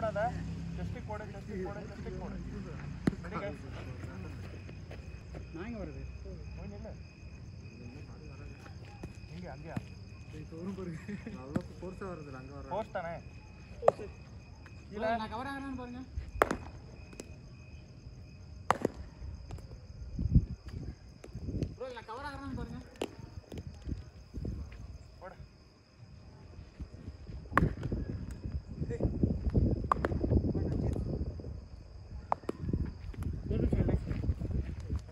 ஜஸ்டிக் போடு ஜஸ்டிக் போடு ready guys நான் எங்க வருது இங்க அங்கயா நல்லா ஃபோர்ஸா வருது அங்க வர போஸ்ட் தானே இல்ல நான் கவர் ஆகறானு பாருங்க ப்ரோ நான் கவர் ஆகறானு பாருங்க போடு டேய்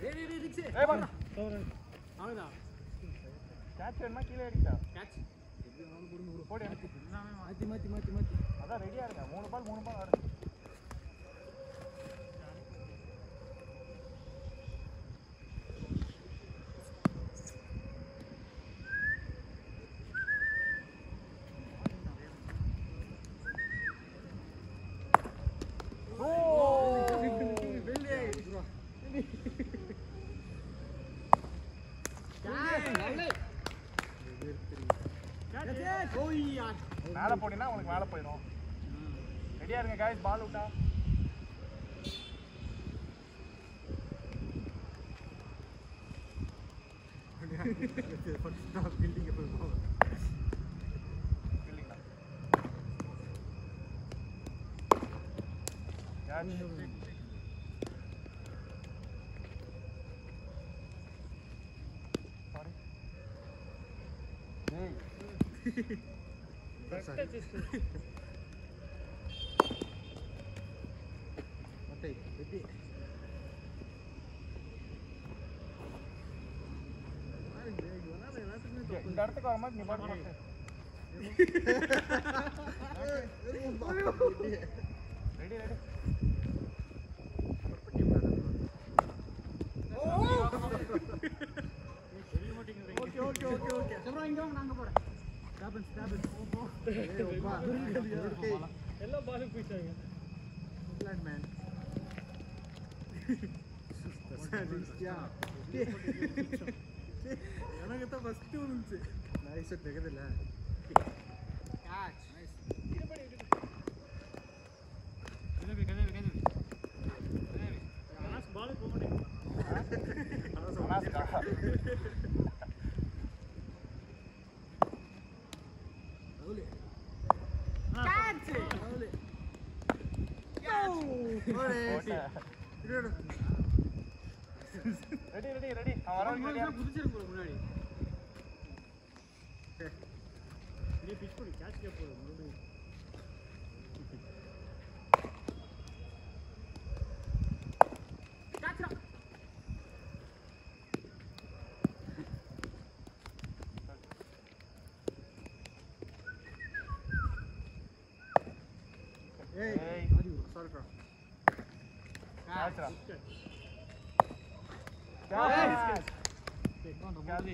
டேய் டேய் ரிக்ஸ் அவ்வளவுதா கேட்ச் வேணுமா? கீழே அடிக்கா கேட்ச் போடு. எனக்கு மாத்தி மாத்தி மாத்தி மாத்தி. அதான் ரெடியா இருங்க மூணு பால் மூணு பால் ஆடு. மேலே போனீங்கன்னா உங்களுக்கு மேலே போயிடும். ரெடியா இருங்க காய்ஸ் பால் விட்டா பில்டிங் போய் போகும் இல்லைங்களா கேட்ச் மட்டை வெட்டி. இந்த இடத்துக்கு வர மாதிரி நீ பாட்டு ready ready. Okay okay okay okay. சொல்றோம் இங்க நாங்க போறோம் ஸ்டாப் ஸ்டாப் போ போ ಎಲ್ಲ ಬಾಲ್ ಪಿಚ್ ಇಂಗ್ಲೆಂಡ್ ಮ್ಯಾನ್ ನನಗಂತ ಫಸ್ಟ್ ಮುಂಚೆ ನೈಸ್ ತೆಗೆದಿಲ್ಲ ಕ್ಯಾಚ್ ನೈಸ್ ಕದೇವಿ ಕದೇವಿ ಕದೇವಿ ಕದೇವಿ ಬಾಲ್ ಹೋಗಿ annas ball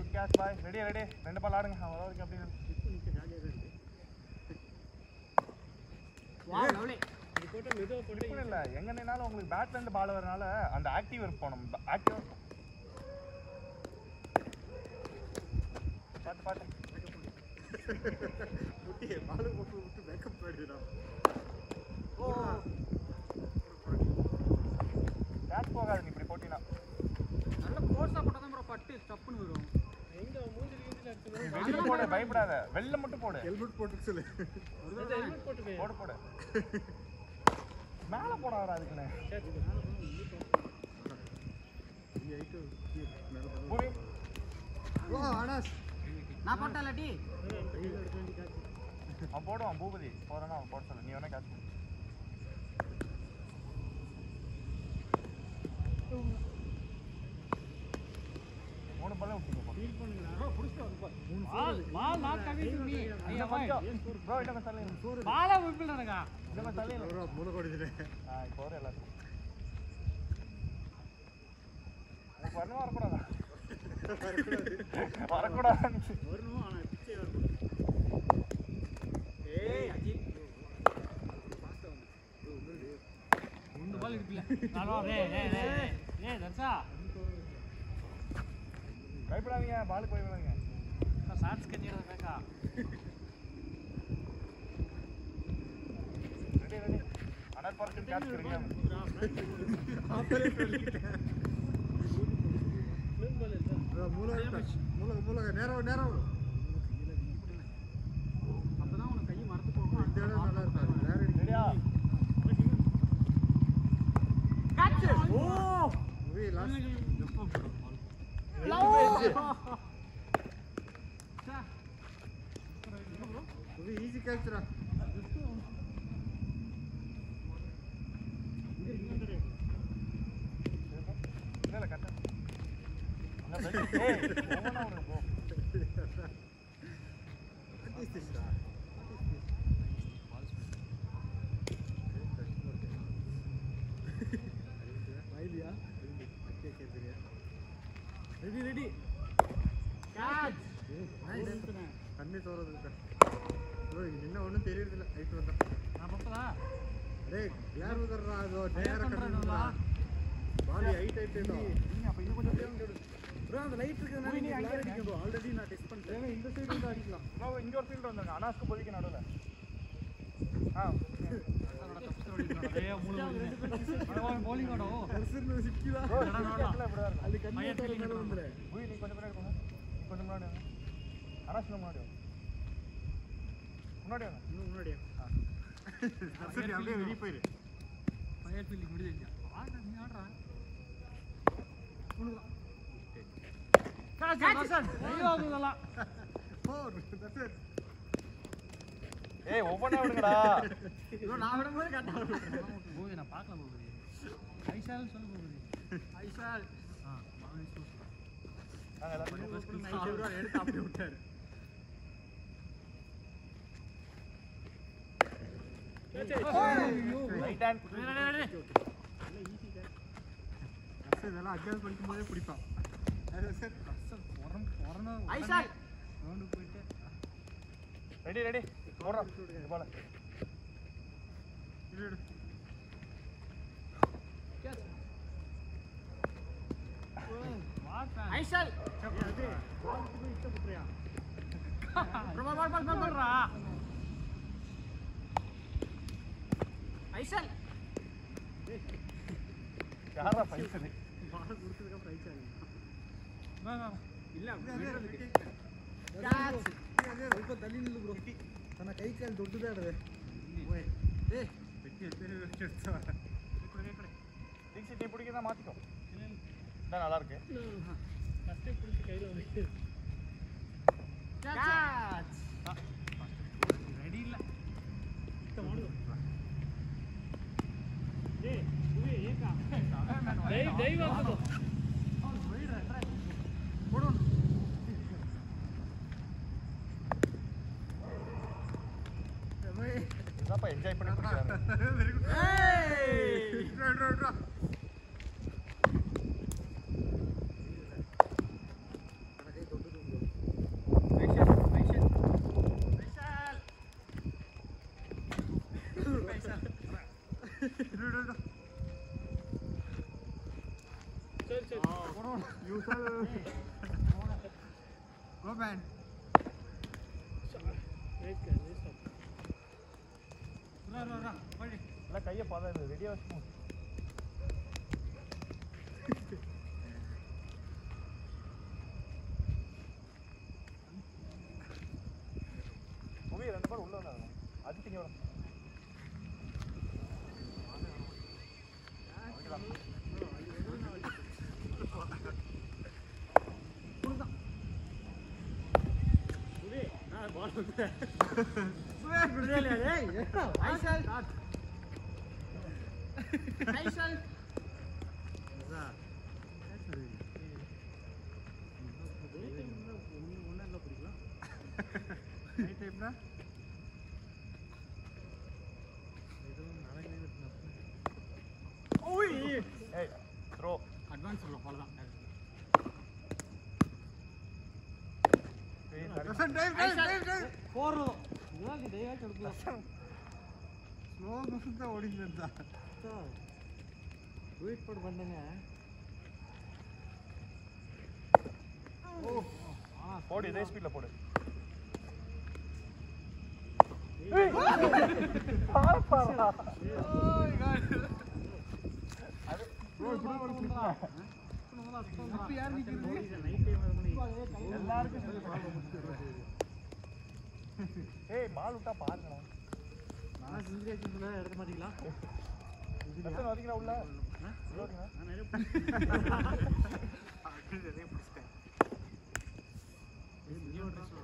catch boy ready ready ரெண்டு பால் ஆடுங்க அவன் வரைக்கும் இல்லை எங்க நின்னாலும் உங்களுக்கு பேட்ல பால் வரனால அந்த ஆக்டிவ் இருப்போம் நம்ம ஆக்டிவ் பார்த்து பார்த்து முட்டியை பால் போட்டு விட்டு மேக்கப் பண்ணிடுறான் ஓ பேட் போகாது இப்படி போட்டினா நல்ல ஃபோர்ஸா போட்டா தான் ப்ரோ பட்டு ஸ்டப்னு வரும் எங்க மூஞ்சி கீஞ்சி அடிச்சிரும் வெளிய போடு பயப்படாத. வெல்ல மட்டும் போடு. ஹெல்மெட் போட்டு சொல்லு. ஒரு தடவை ஹெல்மெட் போட்டு போடு போடு. மேல போடாதடா அதுக்குனே சரி மேல போடு உள்ள போ போடு ஓ அனஸ் நான் போட்டலடி அவன் போடுவான் பூபதி. போறானா அவன் போட சொல்லு. நீ வேணா catch ப்ரோ புடிச்சு ball ball not coming to me ஐயா பாய் ப்ரோ இன்னும் கொஞ்சம் தள்ளி பாலா விப்பிடுறாங்க இன்னும் கொஞ்சம் தள்ளி ಅವರು ಮೂಲ ಕೊಡಿದ್ರೆ ஆ இப்போ வரும் எல்லாருக்கும் அதுக்கு வரணும் வரக்கூடாதா வரக்கூடாது வரணும் ஆனா பிச்சை வரணும் ஏய் அஜித் மூணு பால் இருக்குல்ல ஹலோ டேய் டேய் டேய் டேய் தர்சா பயப்படாதீங்க பால் போய் பர்சன் கேட்ச் கிடைக்காம அப்பலே சொல்லிட்டேன் அதான் மூலக மூலக நேரம் நேரம் அப்பதான் உனக்கு கை மறந்து போகும் இந்த இடம் நல்லா இருக்காது வேற ரெடியா ஓ மூவி லாஸ்ட் மூவி ஈஸி கேட்ச்ரா இல்ல இல்ல கரெக்டா அங்க போய் ஏய் ஒவ்வொண்ணா விடுங்க போ What is this, sir? What is this? வயலியா Okay, okay, சரியா? ரெடி ரெடி கேட்ச் கண்ணே தோறது இல்ல. ஒண்ணும் தெரியறதில்ல. ஹைட் வந்தா. நான் பப்பதா டேய் யார் உதறா அது நேரா? கண்ணு பாலி ஹைட் ஹைட் நீங்க அப்ப இன்னும் கொஞ்சம் ப்ரோ அந்த லைட் இருக்கிறதுனால நீ அங்கே அடிக்க ப்ரோ ஆல்ரெடி நான் டெஸ்ட் பண்ணிட்டேன். இந்த சைடு வந்து அடிக்கலாம். ப்ரோ இங்க ஒரு ஃபீல்ட் வந்தாங்க அனாஸ்க்கு பொதிக்க நடுவுல. ஆ bowling ஆடோ கர்சர்னு சிக்கிதா அது கண்ணு நீ கொஞ்சம் முன்னாடி நீ கொஞ்சம் முன்னாடி வாங்க அனாஸ் முன்னாடி முன்னாடி வாங்க. இன்னும் முன்னாடியா. கர்சர் அப்படியே வெளிய போயிரு. ஃபயர் ஃபீல்டிங் முடிஞ்சு ஆடுறா நீ ஆடுறா. ஃபோர் தட்ஸ் இட் ஏய் ஒவ்வொன்றா விடுங்கடா. நான் விடும்போது கரெக்டாக போகுது நான் பார்க்கல போகுது. ஐஷால் சொல்ல போகுது. ஐஷால் ஆ எடுத்து அப்படி விட்டாரு. இதெல்லாம் அட்ஜஸ்ட் படிக்கும் போதே பிடிப்பான் போயிட்டு ரெடி ரெடி போடுறோம் போல இஷ்டப்பட்டுறியா ரொம்ப பால் பால் பால் பால்ரா ஐஷால் யாரா பைசல் பால் கொடுத்ததுக்கு அப்புறம் ரைட் இல்ல ಸ್ವಲ್ಪ ತಲೆ ನಿಲ್ಲು ಬ್ರೋ ತನ್ನ ಕೈ ಕಾಲು ದೊಡ್ಡದಾಡವೆ ஏ பெட்டி எடுத்து தீக்ஷித் நீ பிடிக்கிறதா மாத்திக்கோ இதான் நல்லா இருக்கு கேட்ச் ரெடி இல்ல என்னப்பா என்ஜாய் பண்ணி குடிக்கிறாங்க வெரி குட் ஏய் ட்ரா ட்ரா ட்ரா Dude, dude, dude. Oh, you sir. Go man. கையை பாதா ரெடியாக வச்சுக்கோங்க Slow motion தான் ஓடிட்டு இருந்தா. Wait போட்டு பண்ணேங்க. போடு இதே ஸ்பீடில் போடு Oh my God. இப்ப யார் நிக்கிறது நைட் டைம் அது மணி எல்லாருக்கும் ஏய் மால் விட்டா பாருங்கடா நான் சிங்கிரி ஆச்சு எடுக்க மாட்டீங்களா எத்தனை வரீங்களா உள்ள உள்ள வரீங்களா நான் நிறைய நிறைய பிடிச்சிட்டேன்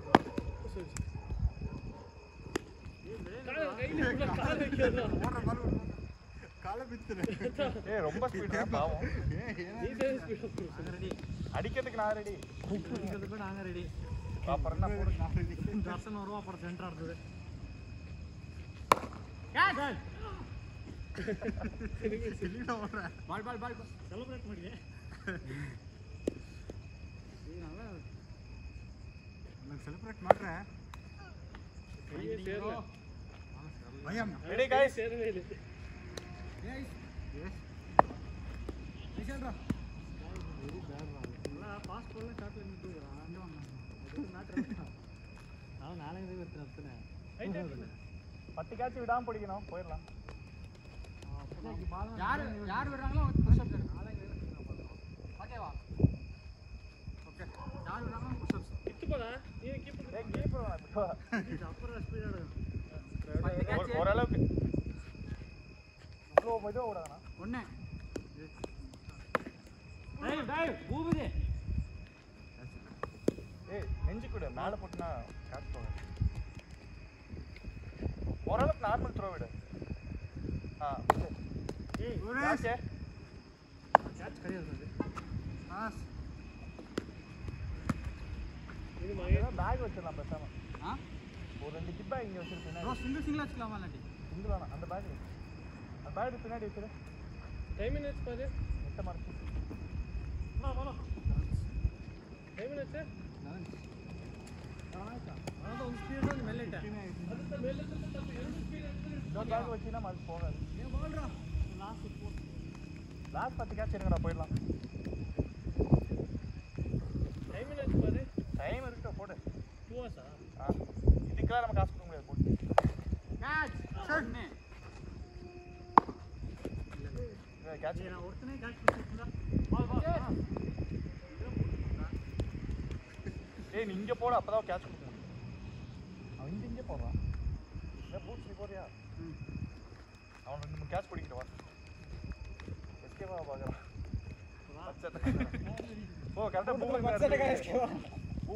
காலை ரொம்ப ஸ்பீடா பாவம். அடிக்கிறதுக்கு நான் ரெடி அடிக்கிறதுக்கு நாங்க ரெடி அப்புறம் என்ன போடுங்க தர்சன் வருவோம் அப்புறம் சென்டர் ஆடுறது பால் பால் பால் செலிப்ரேட் பண்ணிடு செலிப்ரேட் மாட்றேன் பயம் ரெடி गाइस பாஸ் போல ஷாட்ல நின்னுறான் அங்க வாங்க அது மேட்டர் நான் நாளை இது எடுத்துறேன் பத்து கேட்ச் விடாம பிடிக்கணும் போயிடலாம் யார் யார் விடுறாங்களோ அவங்க புஷ் அப் ஓகேவா ஓகே யார் விடுறாங்களோ புஷ் அப்ஸ் ஏய் கீப்பர் வா அப்புறம் ஸ்பீட் ஓரளவுக்கு. இவ்வளோ மெதுவாக பூபதி. ஏய் நெஞ்சு கூட. மேலே போட்டுனா கேட்ச் போக ஓரளவுக்கு நார்மல் த்ரோ விடு. ஆ ஏய் கேட்ச் கேட்ச் கிடையாது பாஸ் பேக் வச்சிடலாம் பேசாம. ஆ? ஒரு ரெண்டு கிட் பேக் இங்கே வச்சிருக்கேன் சிங்கிள் சிங்கிளாக வச்சுக்கலாமா இல்லாட்டி? சிங்கிள் வேணாம் அந்த பேக் அந்த பேக் பின்னாடி வச்சிரு. டைம் மினிட்ஸ் பாரு. எட்ட மார்க் வா வா டைம் மினிட்ஸ் போகாது. லாஸ்ட் பத்து கேட்ச் எடுங்கடா போயிடலாம். அதுக்கெல்லாம் நம்ம காசு கொடுக்க முடியாது ஏய் நீ இங்கே போட அப்போ தான் கேட்ச் கொடுக்க அவன் இங்கே இங்கே போடுறான் இல்லை பூட்ஸ் நீ போறியா? அவன் ரெண்டு மூணு கேட்ச் பிடிக்கிறவா எஸ்கேவா பார்க்குறான் போ கரெக்டாக பூ பூ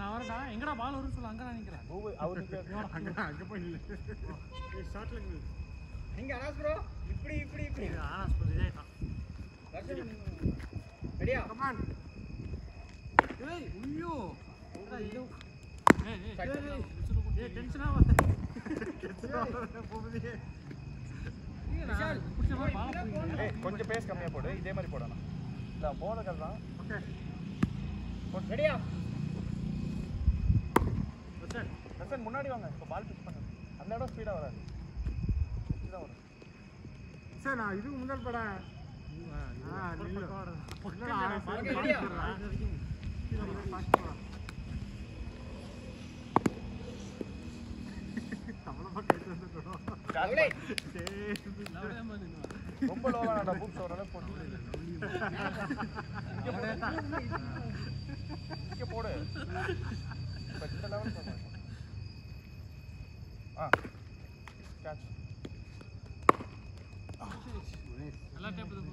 நான் வரடா எங்கடா பால் வரும்னு சொல்ல அங்கடா நிக்கிறேன். அங்க அங்க போய் இல்ல ஷார்ட்ல நீங்க அனாஸ் ப்ரோ இப்படி இப்படி இப்படி. அனாஸ் ப்ரோ விஜய் தான். ரெடியா? கமான் ஏய் ஐயோ ஓடா இது? ஏய் ஏய் டென்ஷனா வந்து. டென்ஷனா போகுது. கொஞ்சம் பேஸ் கம்மியா போடு. இதே மாதிரி போடணும். தான் போல கல் தான் ஓகே ரெடியா? ரசன் முன்னாடி வாங்க. இப்போ பால் பிச் பண்ணுங்க. அந்த இடம் ஸ்பீடாக வராது. ஸ்பீடாக வரும். சார் நான் இதுக்கு முன்னாடி பட. ரொம்ப லோவான பூப்ஸ் ஓரளவு போட்டு இங்க போடு. பெட்ட லெவல் பண்ணுங்க ஆ கேட்ச் நல்லா டேப் தான்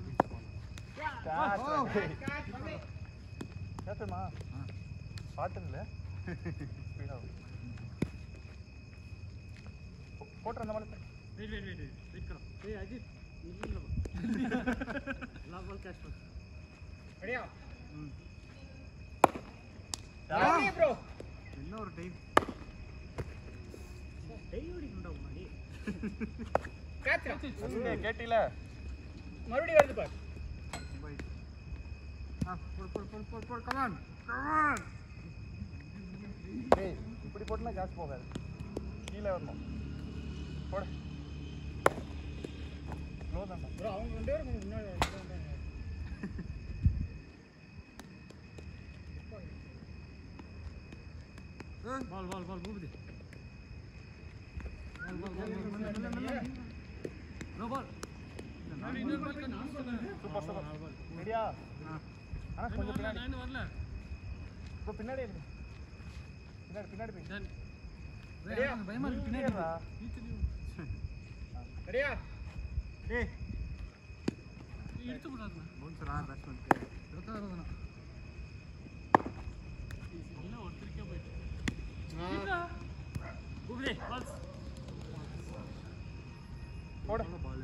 போடு கேட்ச் கேட்ச்மா பாத்துங்களே ஸ்பீடா போட்டு அந்த மாதிரி வெயிட் வெயிட் வெயிட் வெயிட் கரோ ஏய் அஜித் இல்ல லவ் பால் கேட்ச் என்ன ஒரு டைம் டையோடி உண்டா முன்னாடி கேட்ச் சச்சின் மறுபடியும் வருது பார் ஆ போடு போடு போடு டேய் இப்படி போட்டுனா கேட்ச் போகாது. கீழே வரணும். போடு. அவங்க ரெண்டு பேரும் கொஞ்சம் பின்னாடி. பின்னாடி பின்னாடி பயமா இருக்கு பின்னாடி ரெடியா? ஏய். எடுத்துக்கூடாதுண்ணா மூன்சரா ரெஸ்டாரண்ட் இருபத்தா இருபதுண்ணா என்ன ஒருத்தருக்கே போயிட்டு கூப்பிடு பால் போட பால்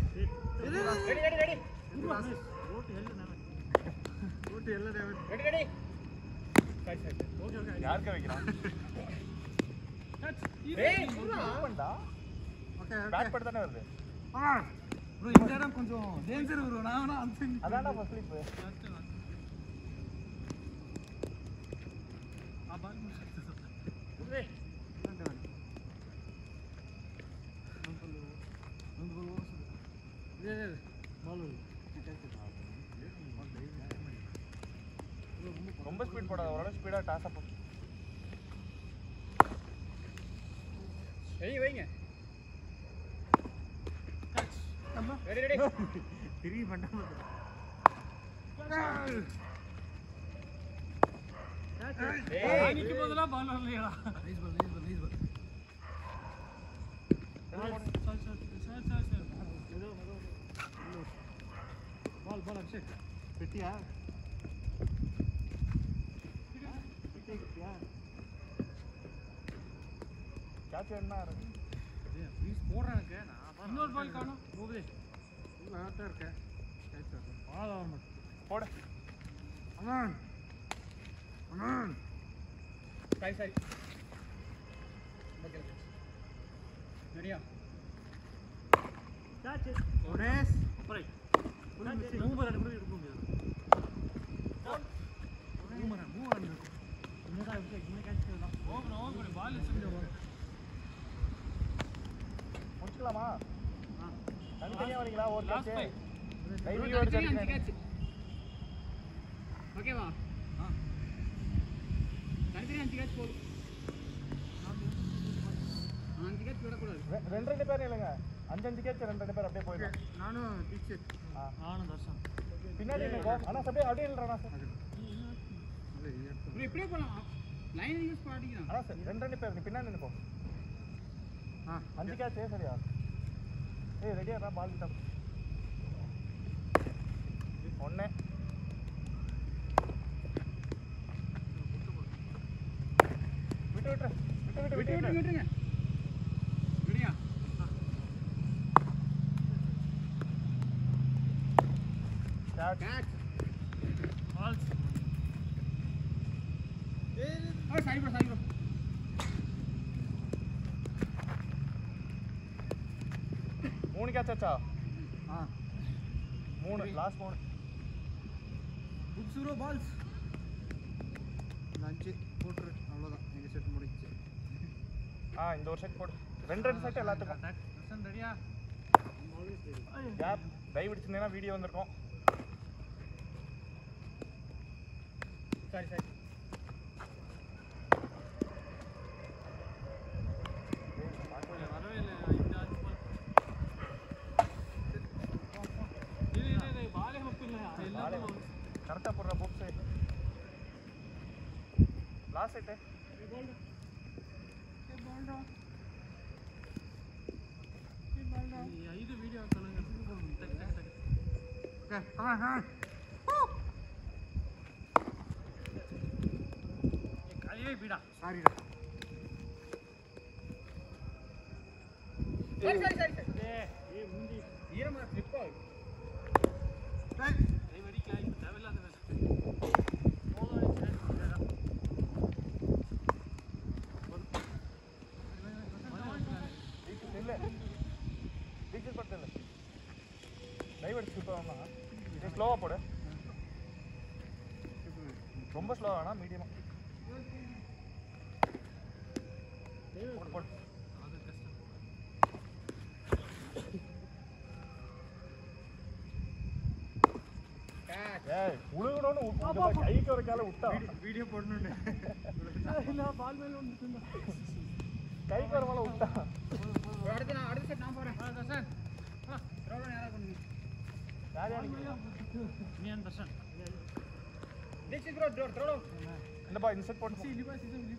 யாருக்க வைக்கிறான் ஏய் சும்மா பண்ணா பேட் பட்டு தானே வருது ப்ரோ இந்த இடம் கொஞ்சம் டேஞ்சர் ப்ரோ நான் வேணா அந்த side அதான்டா first slip ready, ready. Three, one, two. पानी की बदला बॉलर ले रहा इस बॉल इस बॉल इस बॉल चल चल चल चल चल बॉल बॉल अभिषेक पिटी है पिटी पिटी है क्या चढ़ना है रे फ्रीज போடுறாங்க நான் இன்னொரு பால் காணோம் மூவ் நான் இருக்கேன் போட அண்ணன் அண்ணன் சாய் சாய் சரியா உனேஷ் அப்புறம் மூவர் அடி கூட இருக்க முடியாது மூவர் மூவர் அடி இருக்கும் இன்னைக்கு அதுக்கு இன்னைக்கு கேட்கலாம் பால் சும்மா தனித்தனியாக வரீங்களா? ஒரு கேட்ச் கைவியோட கேட்ச் ஓகேவா? அஞ்சு கேட்ச் போதும். அஞ்சு கேட்ச் விடக்கூடாது. ரெண்டு ரெண்டு பேர் இல்லைங்க. அஞ்சு அஞ்சு கேட்ச் ரெண்டு ரெண்டு பேர் அப்படியே போயிடலாம் நானும் டீச்சர் ஆ. நானும் தர்ஷன். பின்னாடி நிற்கோ ஆனால் அப்படியே அப்படியே இல்லைண்ணா சார் இப்படியே போகலாம் லைன் யூஸ் பாட்டிக்கலாம் ஆனால் சார் ரெண்டு ரெண்டு பேர் பின்னாடி ஆ. அஞ்சு கேட்ச் சரியா? ஏய் ரெடியாக தான் பால் தப்பு ஒன்று விட்டு விட்டு விட்டு விட்டு விட்டு விட்டுருங்க. Catch. Catch. மூணு கேட்ச் ஆச்சா ஆ மூணு லாஸ்ட் மூணு புக்ஸ் ப்ரோ பால்ஸ் அஞ்சு போட்டுரு அவ்வளோதான் எங்கள் செட் முடிச்சு ஆ இந்த ஒரு செட் போடு ரெண்டு ரெண்டு செட் எல்லாத்துக்கும் தர்ஷன் ரெடியா கேப் டைவ் அடிச்சிருந்தீங்கன்னா வீடியோ வந்திருக்கும் சரி சரி હા હા ખાલી પીડા સારી રાખ ಸರಿ ಸರಿ ಸರಿ ಏ ಮುಂದೆ ಏನ್ ಮಾಡ್ತಿಪ್ಪ ಉಳುಗಡೋನು ಐದೂವರೆ ಕಾಲ ಹುಟ್ಟ ವಿಡಿಯೋ ಕೊಡ್ನುಂಡೆ ಇಲ್ಲ ಬಾಲ್ ಮೇಲೆ ಉಂಟು ಕೈ ಕೊರಮಲ ಹುಟ್ಟ ಆಡ್ತೀನಿ ಆಡಿದ ಸೆಟ್ ನಾನು ಬರೋ ಹಾಂ ದರ್ಶನ್ ಹಾಂ ರೋಡನ್ ಯಾರಾಗ ನೀನು ದರ್ಶನ್ ದೀಕ್ಷಿತ್ ಬ್ರೋ ಡ್ರೋಡ್ ತ್ರೋಡು ಇಲ್ಲಪ್ಪ ಇನ್ಸೆಟ್ ಕೊಟ್ಟು ಇಲ್ಲಿ ಬಾ ಸೀಸನ್ ಇಲ್ಲಿ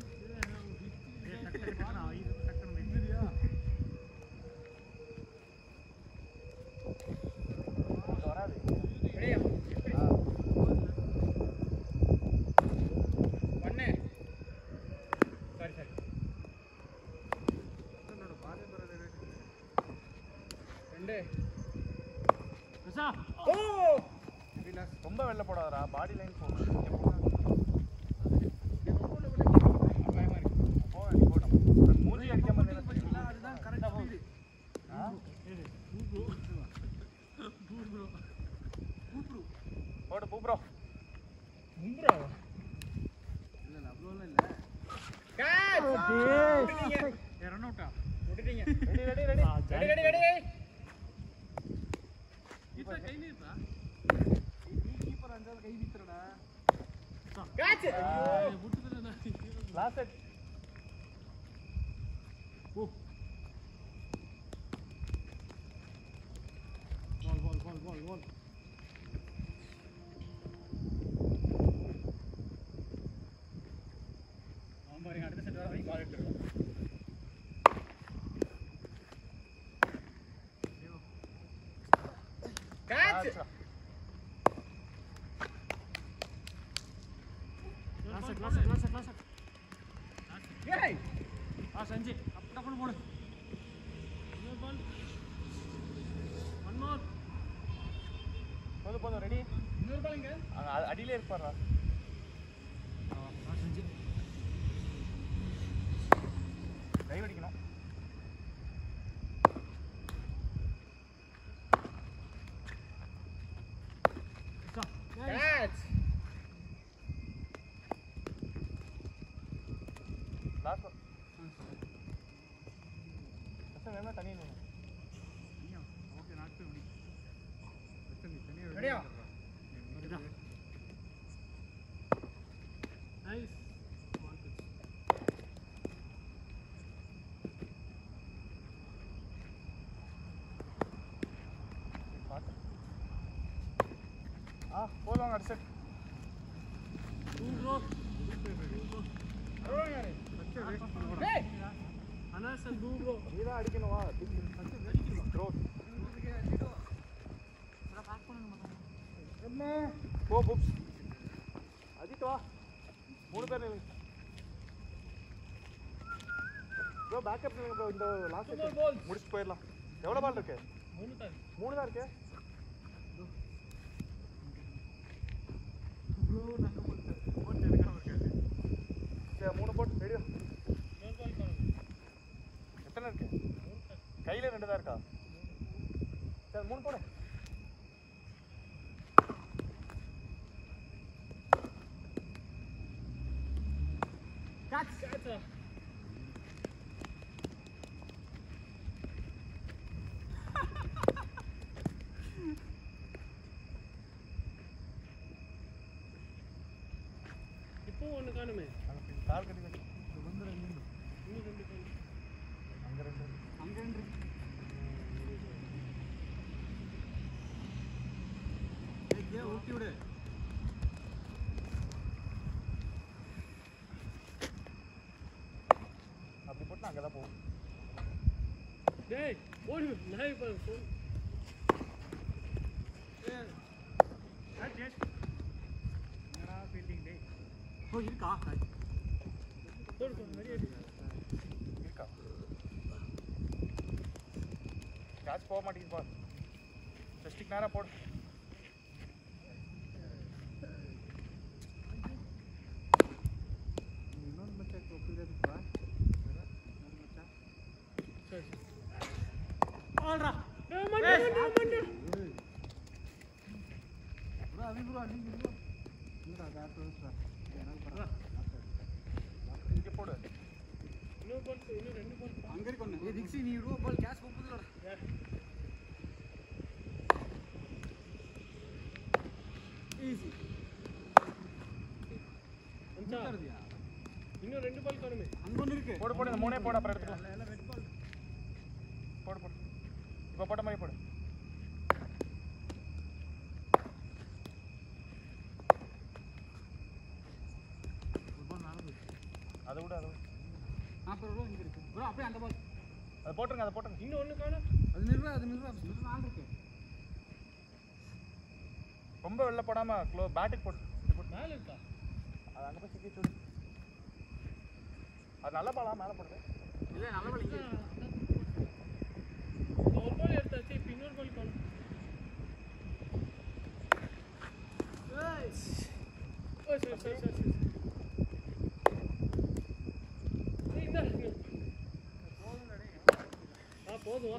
ரெடி ரெடி ரெடி ரெடி செஞ்சு அப்படி டப்புனு போடு. போதும் போதும் ரெடி இன்னொரு இங்கே. அடியிலே இருப்பாரா செஞ்சு டைவ் அடிக்கணும். போதுவாங்க அடுத்த நீதான் அடிக்கணுமா போ புப்ஸ் அஜித் வா. மூணு பேர் ப்ரோ இந்த லாஸ்ட் முடிச்சுட்டு போயிடலாம். எவ்வளோ பால் இருக்கு. மூணு தான் இருக்கு? மூணு போட்டு ரெடி எத்தனை இருக்கு? கையில் ரெண்டு தான் இருக்கா? சரி மூணு போடு கேட்ச் கேட்ச் இப்போ ஒன்று காணுமே அங்கே கால் கட்டி வச்சு இன்னும் ரெண்டு காணும் அங்கே ரெண்டு அங்க ரெண்டு ஏய் ஊட்டி விடு அப்படி போட்டு அங்கே தான் போகும் டேய் போடு நான் இப்போ Kaakay. Dur dur nereye Bir kal. Catch power mat. Just stick nara pod. போடு போடு மூணே போட அப்புறம் எடுத்துக்கலாம். போடு. போடு இப்போ போட்ட மாதிரி போடு. அதை விட அதை நாற்பது ரூபா இங்கே இருக்குது அப்படியே அந்த பால் அதை அதை போட்டுருங்க. இன்னும் ஒன்று காணும். அது நிறுவ அது நிறுவ. நாள் இருக்கு. ரொம்ப வெளில போடாமல் க்ளோ பேட்டுக்கு போட்டு மேலே இருக்கா? அது அங்கே போய் சிக்கி சொல்லு அது நல்ல பாலா மேலே போடுது இல்ல நல்ல பால் இங்க. ஒரு பால் எடுத்தாச்சு இப்போ இன்னொரு பால் காணும் ஓ சரி சரி சரி சரி. போதும் வா.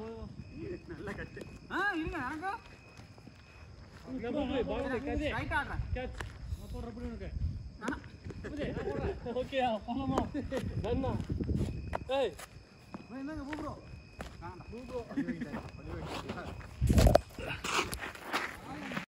நல்ல கட்டு. ஆ இருங்க எனக்கு இந்த பால் பால் catch. ఓకే పొలము దన్న ఏయ్ మరి నాకు బూబ్రో బూబ్రో